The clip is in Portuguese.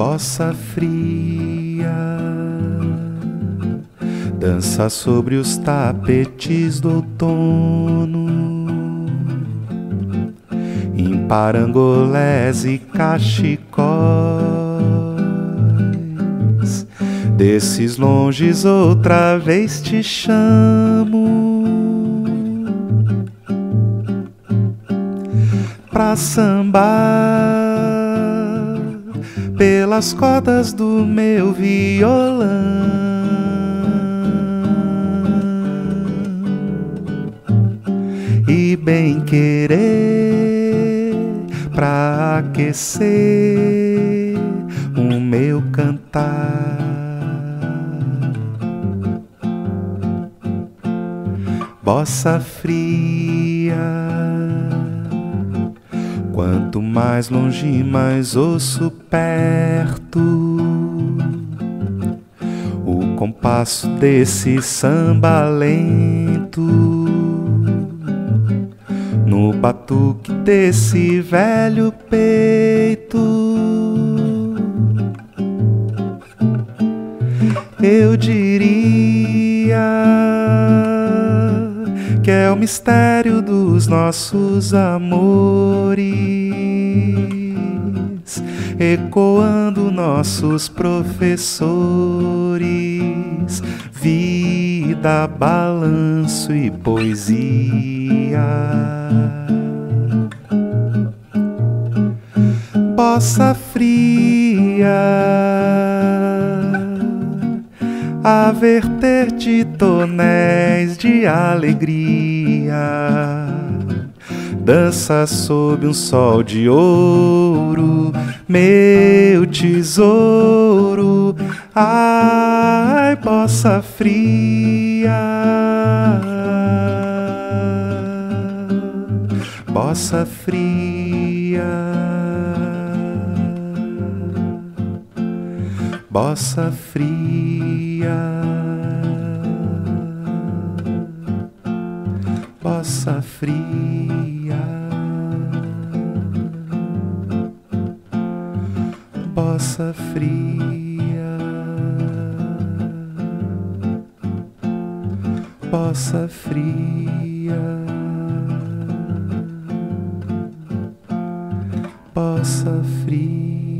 bossa fria dança sobre os tapetes do outono, em parangolés e cachicóis. Desses longes outra vez te chamo pra sambar pelas cordas do meu violão. E bem querer pra aquecer o meu cantar. Bossa fria Quanto mais longe, mais ouço perto o compasso desse samba lento no batuque desse velho peito. Eu diria que é o mistério dos nossos amores, ecoando nossos professores, vida, balanço e poesia. Bossa fria a verter-te tonéis de alegria. Dança sob um sol de ouro, meu tesouro, ai, bossa fria. Bossa fria. Bossa fria, bossa fria, bossa fria, bossa fria, bossa fria.